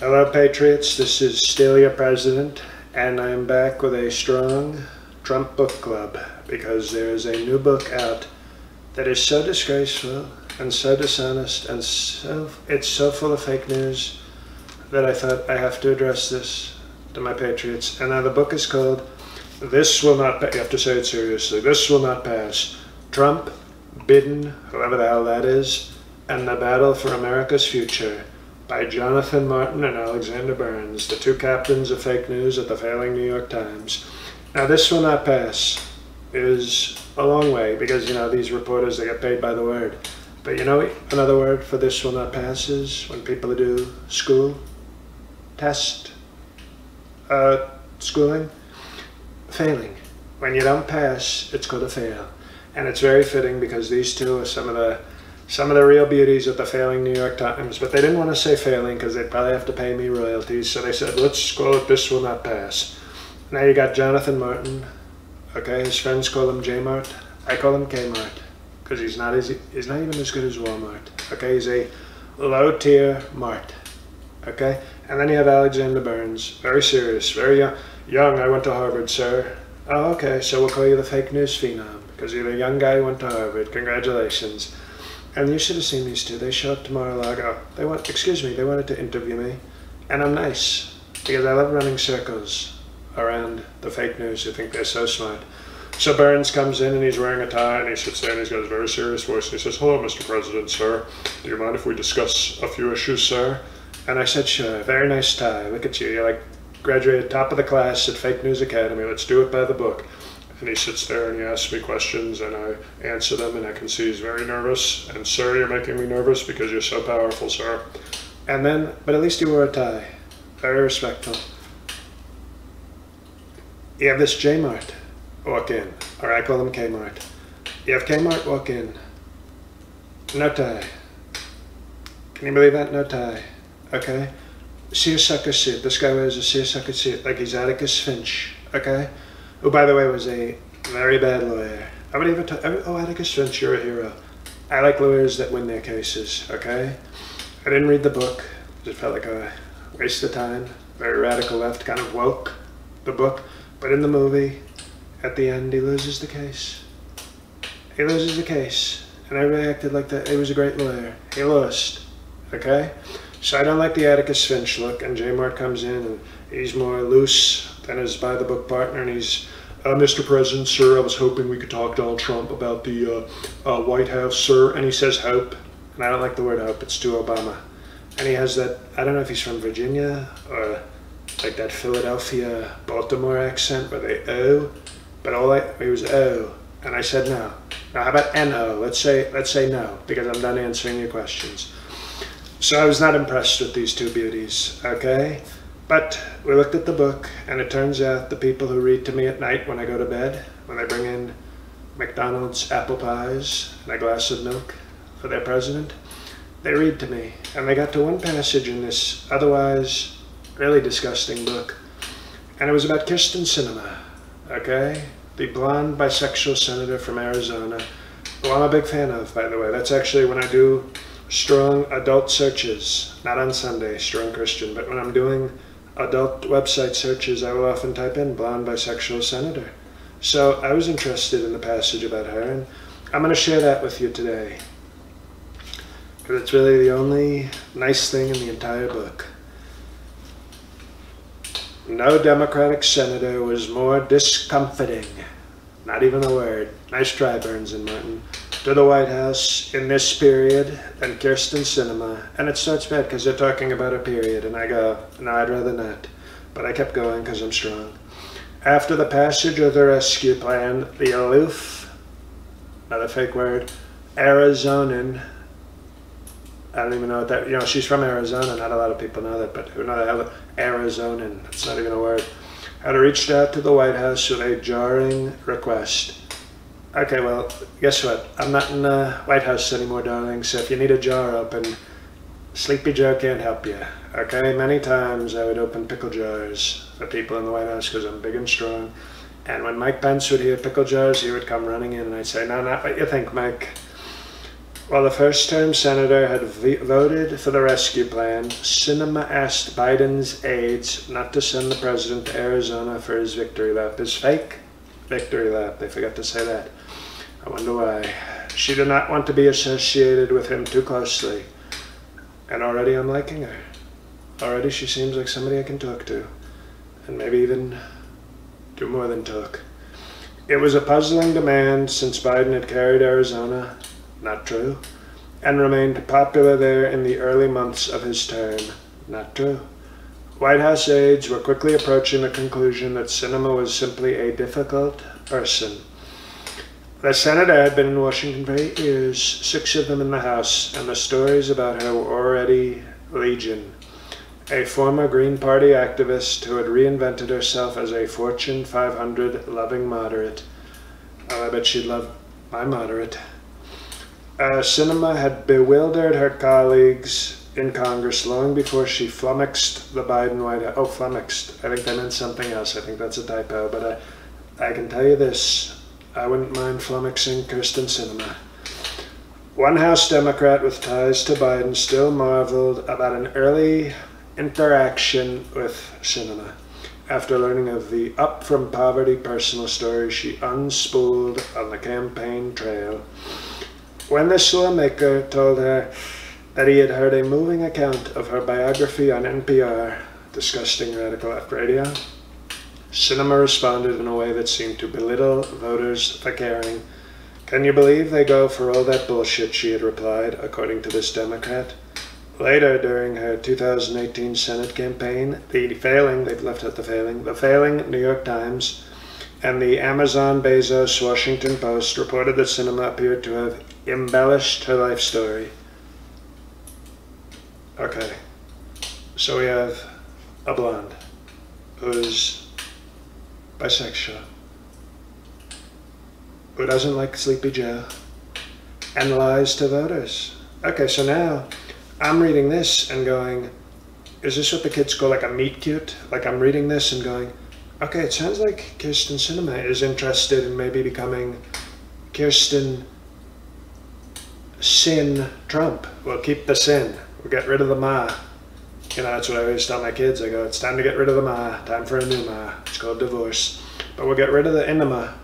Hello, Patriots. This is still your president, and I am back with a strong Trump book club because there is a new book out that is so disgraceful and so dishonest and so it's so full of fake news that I thought I have to address this to my patriots. And now the book is called "This Will Not." Pa-. You have to say it seriously. This will not pass. Trump, Biden, whoever the hell that is, and the battle for America's future by Jonathan Martin and Alexander Burns, the two captains of fake news at the failing New York Times. Now, this will not pass is a long way because, you know, these reporters, they get paid by the word. But you know, another word for this will not pass is when people do school, test, uh, schooling, failing. When you don't pass, it's called a fail. And it's very fitting because these two are some of the some of the real beauties of the failing New York Times, but they didn't want to say failing because they'd probably have to pay me royalties. So they said, let's it This Will Not Pass. Now you got Jonathan Martin. Okay, his friends call him J Mart. I call him K Mart because he's not as he's not even as good as Walmart. Okay, he's a low tier Mart. Okay, and then you have Alexander Burns, very serious, very young. Young, I went to Harvard, sir. Oh, okay, so we'll call you the fake news phenom because you're the young guy who went to Harvard. Congratulations. And you should have seen these two. They show up to Mar-a-Lago. They want, excuse me, they wanted to interview me. And I'm nice because I love running circles around the fake news who think they're so smart. So Burns comes in and he's wearing a tie and he sits there and he's got his very serious voice and he says, Hello, Mr. President, sir. Do you mind if we discuss a few issues, sir? And I said, Sure. Very nice tie. Look at you. You're like graduated top of the class at Fake News Academy. Let's do it by the book. And he sits there and he asks me questions and I answer them and I can see he's very nervous. And sir, you're making me nervous because you're so powerful, sir. And then, but at least you wore a tie. Very respectful. You have this J-Mart walk in, or I call them K-Mart. You have K-Mart walk in. No tie. Can you believe that? No tie. Okay? Seersucker suit. This guy wears a seersucker suit like he's Atticus Finch. Okay? Who by the way was a very bad lawyer. I would even t- oh Atticus Finch, you're a hero. I like lawyers that win their cases. Okay, I didn't read the book. It felt like a waste of time. Very radical left, kind of woke. The book, but in the movie, at the end, he loses the case. He loses the case, and I reacted like that. He was a great lawyer. He lost. Okay, so I don't like the Atticus Finch look, and J Mart comes in and he's more loose than his by the book partner, and he's uh, Mr. President, sir, I was hoping we could talk to Donald Trump about the uh, uh, White House, sir. And he says hope, and I don't like the word hope. It's to Obama, and he has that. I don't know if he's from Virginia or like that Philadelphia, Baltimore accent where they O, but all I he was O, and I said no. Now how about N-O? Let's say let's say no because I'm done answering your questions. So I was not impressed with these two beauties. Okay. But we looked at the book, and it turns out the people who read to me at night when I go to bed, when I bring in McDonald's apple pies and a glass of milk for their president, they read to me. And they got to one passage in this otherwise really disgusting book. And it was about Kyrsten Sinema, okay? The blonde bisexual senator from Arizona, who I'm a big fan of, by the way. That's actually when I do strong adult searches, not on Sunday, strong Christian, but when I'm doing adult website searches, I will often type in blonde bisexual senator. So I was interested in the passage about her, and I'm going to share that with you today. Because it's really the only nice thing in the entire book. No Democratic senator was more discomfiting, not even a word. Nice try, Burns and Martin to the White House in this period than Kyrsten Sinema. And it starts bad because they're talking about a period, and I go, no, I'd rather not. But I kept going because I'm strong. After the passage of the rescue plan, the aloof, not a fake word, Arizonan, I don't even know what that, you know, she's from Arizona. Not a lot of people know that, but who know Arizonan, it's not even a word, had reached out to the White House with a jarring request Okay, well, guess what? I'm not in the White House anymore, darling, so if you need a jar open, Sleepy Joe can't help you. Okay, many times I would open pickle jars for people in the White House because I'm big and strong. And when Mike Pence would hear pickle jars, he would come running in and I'd say, no, not what you think, Mike. While the first term senator had voted for the rescue plan, Sinema asked Biden's aides not to send the president to Arizona for his victory lap. is fake victory lap, they forgot to say that. I wonder why. She did not want to be associated with him too closely. And already I'm liking her. Already she seems like somebody I can talk to. And maybe even do more than talk. It was a puzzling demand since Biden had carried Arizona not true, and remained popular there in the early months of his term, not true. White House aides were quickly approaching the conclusion that Sinema was simply a difficult person. The senator had been in Washington for eight years, six of them in the House, and the stories about her were already legion. A former Green Party activist who had reinvented herself as a Fortune 500 loving moderate. Oh, I bet she'd love my moderate. Uh, Sinema had bewildered her colleagues in Congress long before she flummoxed the Biden White House. Oh, flummoxed. I think that meant something else. I think that's a typo. But I, I can tell you this I wouldn't mind flummoxing Kyrsten Sinema. One House Democrat with ties to Biden still marveled about an early interaction with Sinema. After learning of the up from poverty personal story she unspooled on the campaign trail, when the lawmaker told her that he had heard a moving account of her biography on NPR, disgusting radical left radio, Sinema responded in a way that seemed to belittle voters for caring. Can you believe they go for all that bullshit, she had replied, according to this Democrat. Later, during her 2018 Senate campaign, the failing, they've left out the failing, the failing New York Times and the Amazon Bezos Washington Post reported that Sinema appeared to have embellished her life story. Okay, so we have a blonde who's bisexual, who doesn't like Sleepy Joe, and lies to voters. Okay, so now I'm reading this and going, is this what the kids call like a meet cute? Like I'm reading this and going, Okay, it sounds like Kyrsten Sinema is interested in maybe becoming Kirsten Sin Trump. We'll keep the sin. We'll get rid of the ma. You know, that's what I always tell my kids. I go, it's time to get rid of the ma. Time for a new ma. It's called divorce. But we'll get rid of the enema.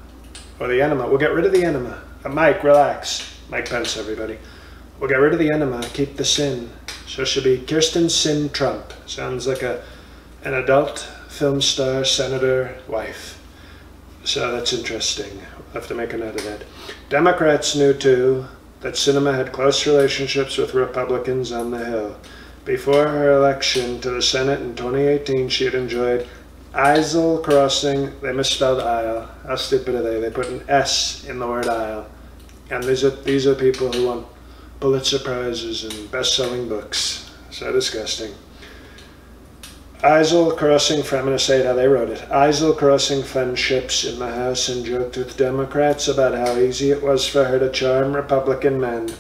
Or the enema. We'll get rid of the enema. Uh, Mike, relax. Mike Pence, everybody. We'll get rid of the enema. Keep the sin. So it should be Kirsten Sin Trump. Sounds like a an adult film star, senator, wife. So that's interesting. We'll have to make a note of that. Democrats knew too that Sinema had close relationships with Republicans on the Hill. Before her election to the Senate in 2018, she had enjoyed Isle Crossing. They misspelled aisle. How stupid are they? They put an S in the word aisle. And these are, these are people who won Pulitzer Prizes and best-selling books. So disgusting. Isle crossing, I'm going to say how they wrote it. Isle crossing friendships in the House and joked with Democrats about how easy it was for her to charm Republican men.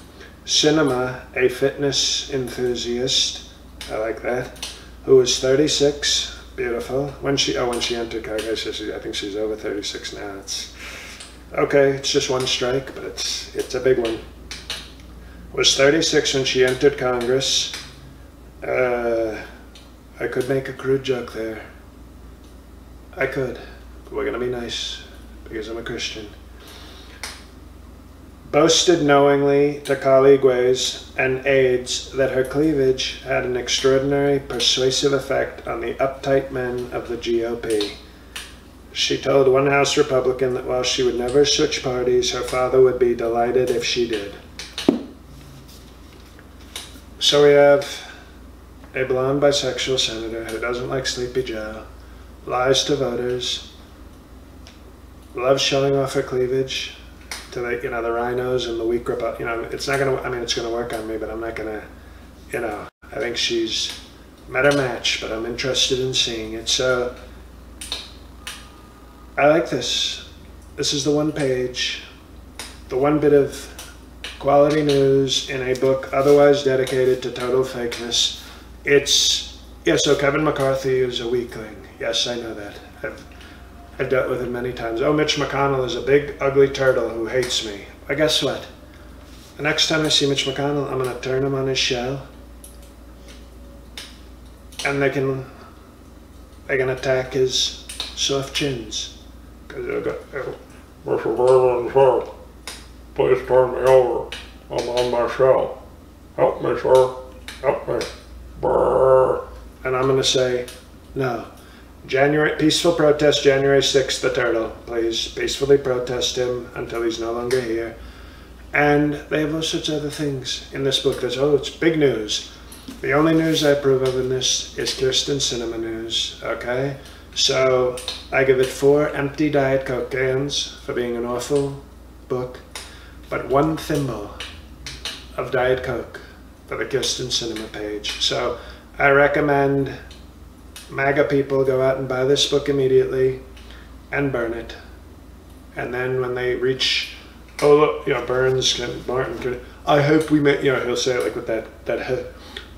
Sinema, a fitness enthusiast, I like that, who was 36, beautiful. When she, oh, when she entered Congress, I think she's over 36 now. It's okay. It's just one strike, but it's it's a big one. Was 36 when she entered Congress. Uh, I could make a crude joke there. I could. We're to be nice because I'm a Christian. Boasted knowingly to colleagues and aides that her cleavage had an extraordinary persuasive effect on the uptight men of the GOP. She told one House Republican that while she would never switch parties, her father would be delighted if she did. So we have a blonde bisexual senator who doesn't like Sleepy Joe, lies to voters, loves showing off her cleavage to the you know the RINOs and the weak Repu- you know it's not gonna I mean it's gonna work on me but I'm not gonna you know I think she's met her match but I'm interested in seeing it. So I like this. This is the one page the one bit of quality news in a book otherwise dedicated to total fakeness it's yeah. So Kevin McCarthy is a weakling. Yes, I know that. I've I've dealt with him many times. Oh, Mitch McConnell is a big ugly turtle who hates me. I guess what? the next time I see Mitch McConnell, I'm gonna turn him on his shell, and they can they can attack his soft chins because they'll go. "Oh, Mr. Please turn me over. I'm on my shell. Help me, sir. Help me. And I'm gonna say, no. January peaceful protest, January 6th, the turtle. Please peacefully protest him until he's no longer here. And they have all sorts of other things in this book. There's oh, it's big news. The only news I approve of in this is Kyrsten Sinema news. Okay, so I give it four empty Diet Coke cans for being an awful book, but one thimble of Diet Coke for the Kyrsten Sinema page. So I recommend MAGA people go out and buy this book immediately and burn it. And then when they reach, oh look, you know, Burns can, Martin can, I hope we met, you know, he'll say it like with that, that, uh,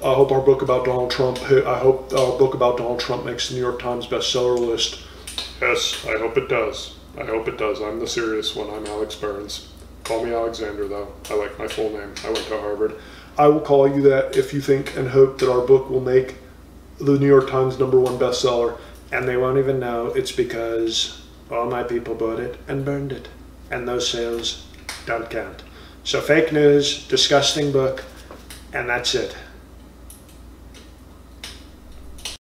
I hope our book about Donald Trump, I hope our book about Donald Trump makes the New York Times bestseller list. Yes, I hope it does. I hope it does. I'm the serious one. I'm Alex Burns. Call me Alexander, though. I like my full name. I went to Harvard. I will call you that if you think and hope that our book will make the New York Times number one bestseller. And they won't even know it's because all my people bought it and burned it. And those sales don't count. So fake news, disgusting book, and that's it.